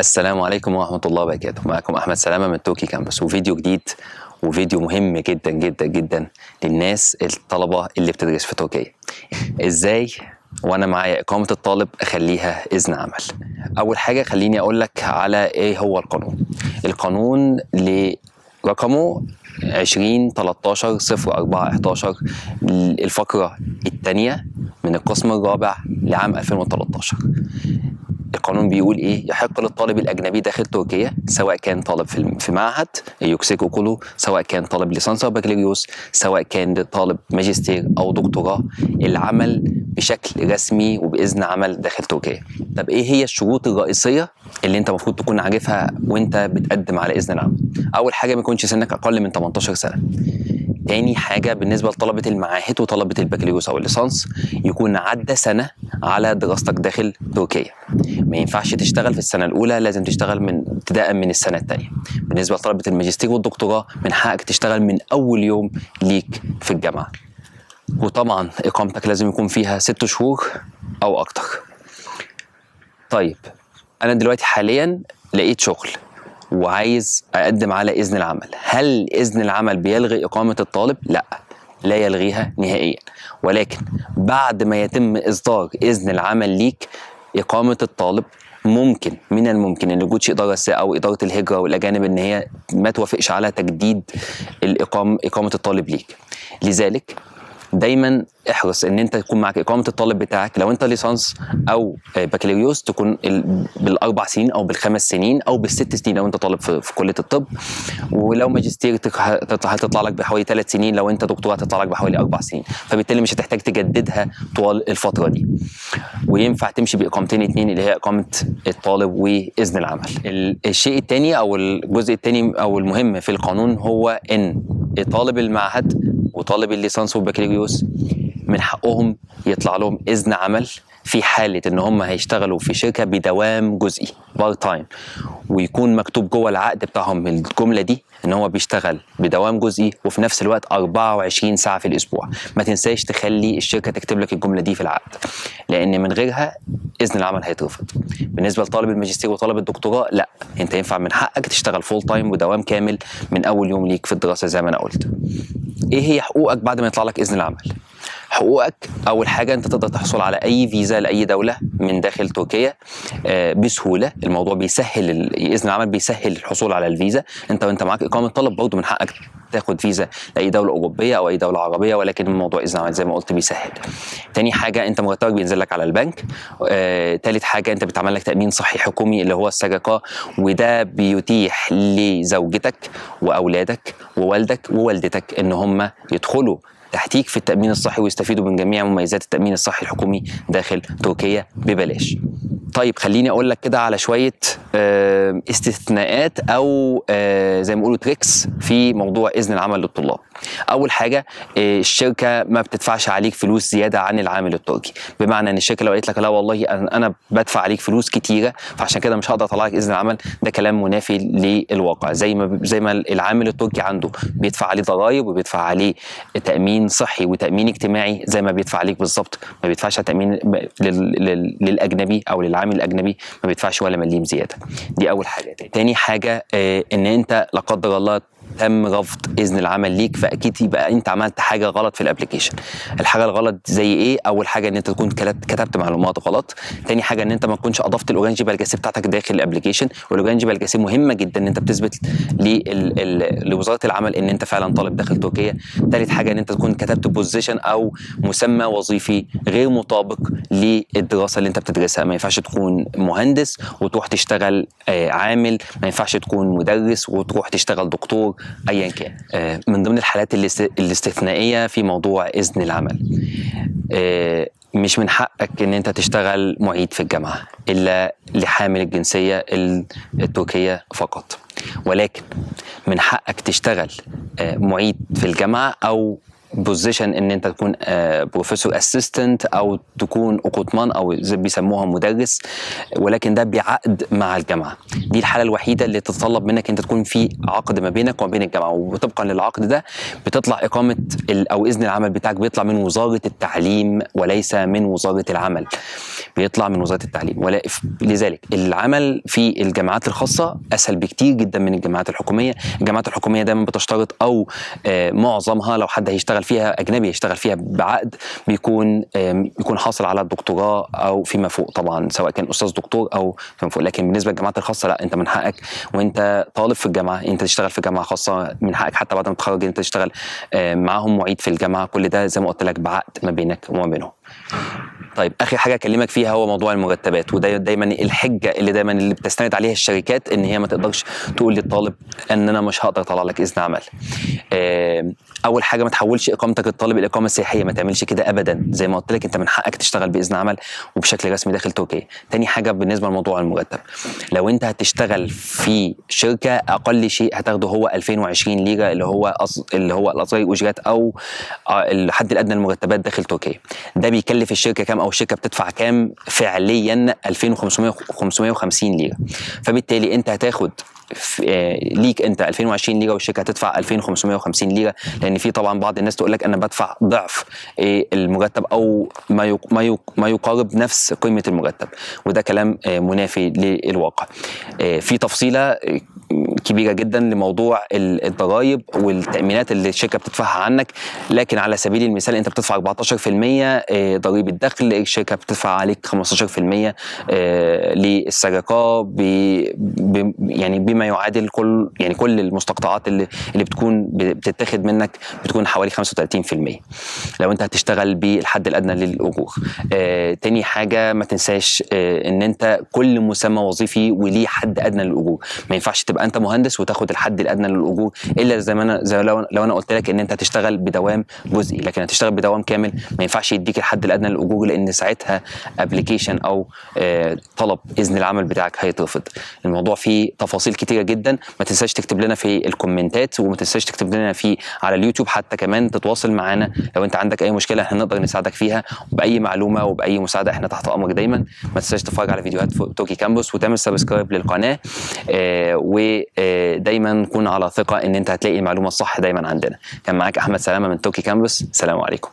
السلام عليكم ورحمة الله وبركاته. معكم أحمد سلامة من توكي كامبس. وفيديو جديد وفيديو مهم جدا جدا جدا للناس الطلبة اللي بتدرس في تركيا إزاي وأنا معايا إقامة الطالب أخليها إذن عمل؟ أول حاجة خليني أقول لك على إيه هو القانون. القانون لرقمه 20 13 0 4 11 الفقرة الثانية من القسم الرابع لعام 2013 القانون بيقول إيه؟ يحق للطالب الأجنبي داخل تركيا سواء كان طالب في في معهد yüksek okulu سواء كان طالب ليسانس أو بكالوريوس سواء كان طالب ماجستير أو دكتوراه. العمل بشكل رسمي وبإذن عمل داخل تركيا. طب إيه هي الشروط الرئيسية اللي أنت المفروض تكون عارفها وأنت بتقدم على إذن العمل؟ أول حاجة ما يكونش سنك أقل من 18 سنة. تاني حاجة بالنسبة لطلبة المعاهد وطلبة البكالوريوس أو الليسانس يكون عدى سنة على دراستك داخل تركيا. ما ينفعش تشتغل في السنة الأولى لازم تشتغل من ابتداء من السنة الثانية بالنسبة لطلبة الماجستير والدكتوراه من حقك تشتغل من أول يوم ليك في الجامعة. وطبعا إقامتك لازم يكون فيها ست شهور أو أكتر. طيب أنا دلوقتي حاليا لقيت شغل. وعايز أقدم على إذن العمل. هل إذن العمل بيلغي إقامة الطالب؟ لا لا يلغيها نهائيا. ولكن بعد ما يتم إصدار إذن العمل ليك إقامة الطالب ممكن من الممكن إن وجود إدارة أو إدارة الهجرة والأجانب إن هي ما توافقش على تجديد الاقامه إقامة الطالب ليك. لذلك دايما احرص إن أنت يكون معك إقامة الطالب بتاعك. لو أنت ليسانس أو بكالوريوس تكون بالأربع سنين أو بالخمس سنين أو بالست سنين لو أنت طالب في, كلية الطب. ولو ماجستير هتطلع لك بحوالي ثلاث سنين لو أنت دكتوراه هتطلع لك بحوالي أربع سنين. فبالتالي مش هتحتاج تجددها طوال الفترة دي. وينفع تمشي بإقامتين اتنين اللي هي إقامة الطالب وإذن العمل. الشيء الثاني أو الجزء الثاني أو المهم في القانون هو إن طالب المعهد وطالب الليسانس والبكالوريوس من حقهم يطلع لهم إذن عمل في حالة إن هم هيشتغلوا في شركة بدوام جزئي part time ويكون مكتوب جوه العقد بتاعهم الجملة دي إن هو بيشتغل بدوام جزئي وفي نفس الوقت 24 ساعة في الأسبوع. ما تنساش تخلي الشركة تكتب لك الجملة دي في العقد لأن من غيرها إذن العمل هيترفض. بالنسبة لطالب الماجستير وطالب الدكتوراه لأ أنت ينفع من حقك تشتغل full time ودوام كامل من أول يوم ليك في الدراسة زي ما أنا قلت. إيه هي حقوقك بعد ما يطلع لك إذن العمل؟ حقوقك. أول حاجة أنت تقدر تحصل على أي فيزا لأي دولة من داخل تركيا بسهولة. الموضوع بيسهل إذن العمل بيسهل الحصول على الفيزا. أنت وأنت معاك إقامة طلب برضه من حقك تاخد فيزا لأي دولة أوروبية أو أي دولة عربية ولكن الموضوع إذن العمل زي ما قلت بيسهل. تاني حاجة أنت مرتبك بينزل لك على البنك. آه، تالت حاجة أنت بتعمل لك تأمين صحي حكومي اللي هو السجقه وده بيتيح لزوجتك وأولادك ووالدك ووالدتك إن هم يدخلوا تحتيك في التأمين الصحي ويستفيدوا من جميع مميزات التأمين الصحي الحكومي داخل تركيا ببلاش. طيب خليني أقول لك كده على شوية استثناءات أو زي ما بيقولوا تريكس في موضوع إذن العمل للطلاب. أول حاجة الشركة ما بتدفعش عليك فلوس زيادة عن العامل التركي، بمعنى إن الشركة لو قالت لك لا والله أنا بدفع عليك فلوس كتيرة فعشان كده مش هقدر أطلع لك إذن العمل. ده كلام منافي للواقع. زي ما زي ما العامل التركي عنده بيدفع عليه ضرائب وبيدفع عليه تأمين صحي وتأمين اجتماعي زي ما بيدفع عليك بالظبط. ما بيدفعش تأمين للأجنبي أو للعامل الأجنبي ما بيدفعش ولا مليم زيادة. دي أول حاجة. تاني حاجة آه إن أنت لا قدر الله تم رفض إذن العمل ليك فأكيد يبقى أنت عملت حاجة غلط في ال application الحاجة الغلط زي إيه؟ أول حاجة إن أنت تكون كتبت معلومات غلط. تاني حاجة إن أنت ما تكونش أضفت ال öğrenci belgesi بتاعتك داخل ال application وال öğrenci belgesi مهمة جدا إن أنت بتثبت لوزارة العمل إن أنت فعلا طالب داخل تركيا. تالت حاجة إن أنت تكون كتبت position أو مسمى وظيفي غير مطابق للدراسة اللي أنت بتدرسها. ما ينفعش تكون مهندس وتروح تشتغل عامل. ما ينفعش تكون مدرس وتروح تشتغل دكتور. ايا كان. من ضمن الحالات الاستثنائية في موضوع إذن العمل. مش من حقك إن أنت تشتغل معيد في الجامعة إلا لحامل الجنسية التركية فقط. ولكن من حقك تشتغل معيد في الجامعة أو position إن أنت تكون professor assistant أو تكون okutman أو زي بيسموها مدرس ولكن ده بعقد مع الجامعة. دي الحالة الوحيدة اللي تتطلب منك أنت تكون في عقد ما بينك وما بين الجامعة. وطبقا للعقد ده بتطلع إقامة أو إذن العمل بتاعك بيطلع من وزارة التعليم وليس من وزارة العمل. بيطلع من وزارة التعليم. ولا لذلك العمل في الجامعات الخاصة أسهل بكتير جدا من الجامعات الحكومية. الجامعات الحكومية دايما بتشترط أو آه، معظمها لو حد هيشتغل فيها أجنبي يشتغل فيها بعقد بيكون بيكون حاصل على الدكتوراه أو فيما فوق طبعا سواء كان أستاذ دكتور أو فيما فوق. لكن بالنسبة للجامعات الخاصة لا أنت من حقك وأنت طالب في الجامعة أنت تشتغل في جامعة خاصة من حقك. حتى بعد ما تتخرج أنت تشتغل معاهم معيد في الجامعة. كل ده زي ما قلت لك بعقد ما بينك وما بينهم. طيب آخر حاجة أكلمك فيها هو موضوع المرتبات وده دايما الحجة اللي دايما اللي بتستند عليها الشركات إن هي ما تقدرش تقول للطالب إن أنا مش هقدر أطلع لك إذن عمل. آه، أول حاجة ما تحولش إقامتك الطالب الإقامة السياحية ما تعملش كده ابدا زي ما قلت لك أنت من حقك تشتغل بإذن عمل وبشكل رسمي داخل تركيا. تاني حاجة بالنسبة لموضوع المرتب لو أنت هتشتغل في شركة أقل شيء هتاخده هو 2020 ليرة اللي هو أص... اللي هو الأصغر الأجرات أو آه، الحد الأدنى للمرتبات داخل تركيا. ده بيكلف الشركة كام؟ أو الشركة بتدفع كام فعليا 2500 550 ليرة. فبالتالي أنت هتاخد آه، ليك أنت 2020 ليرة والشركة هتدفع 2550 ليرة. لأن في طبعا بعض الناس تقول لك أنا بدفع ضعف آه، المرتب أو ما ما ما يقارب نفس قيمة المرتب. وده كلام آه، منافي للواقع. في تفصيلة كبيرة جدا لموضوع ال- الضرائب والتأمينات اللي الشركة بتدفعها عنك. لكن على سبيل المثال أنت بتدفع 14% آه، ضريبة دخل الشركة بتدفع عليك 15% آه، للسرقة. يعني بما يعادل كل يعني كل المستقطعات اللي اللي بتكون بتتاخد منك بتكون حوالي 35% لو أنت هتشتغل بالحد الأدنى للأجور. آه، تاني حاجة ما تنساش إن أنت كل مسمى وظيفي وليه حد أدنى للأجور. ما ينفعش تبقى أنت وتاخد الحد الأدنى للاجور إلا زي ما أنا زي لو, لو أنا قلت لك إن أنت هتشتغل بدوام جزئي لكن هتشتغل بدوام كامل ما ينفعش يديك الحد الأدنى للاجور لأن ساعتها application أو آه، طلب إذن العمل بتاعك هيترفض. الموضوع فيه تفاصيل كتيرة جدا ما تنساش تكتب لنا في الكومنتات وما تنساش تكتب لنا في على اليوتيوب حتى كمان تتواصل معانا. لو أنت عندك أي مشكلة إحنا نقدر نساعدك فيها وباي معلومة وبأي مساعدة إحنا تحت أمرك دايما. ما تنساش تتفرج على فيديوهات Turkey Campus وتعمل subscribe للقناة آه، ودايما كون على ثقة إن أنت هتلاقي المعلومة الصح دايما عندنا. كان معاك أحمد سلامة من توكي كامبوس سلام عليكم.